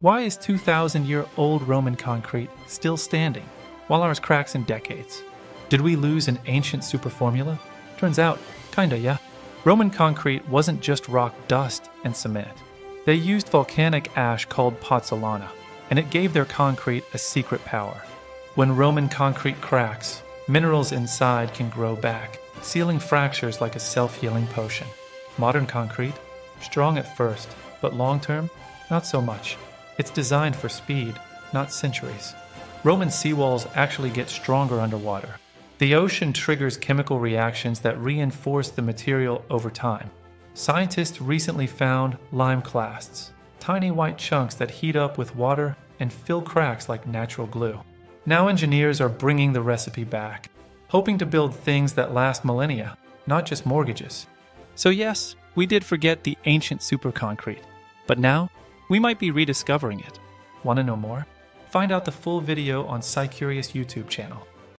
Why is 2,000 year old Roman concrete still standing, while ours cracks in decades? Did we lose an ancient superformula? Turns out, kinda, yeah. Roman concrete wasn't just rock dust and cement. They used volcanic ash called pozzolana, and it gave their concrete a secret power. When Roman concrete cracks, minerals inside can grow back, sealing fractures like a self healing potion. Modern concrete, strong at first, but long term, not so much. It's designed for speed, not centuries. Roman seawalls actually get stronger underwater. The ocean triggers chemical reactions that reinforce the material over time. Scientists recently found lime clasts, tiny white chunks that heat up with water and fill cracks like natural glue. Now engineers are bringing the recipe back, hoping to build things that last millennia, not just mortgages. So, yes, we did forget the ancient superconcrete, but now we might be rediscovering it. Want to know more? Find out the full video on SciCurious YouTube channel.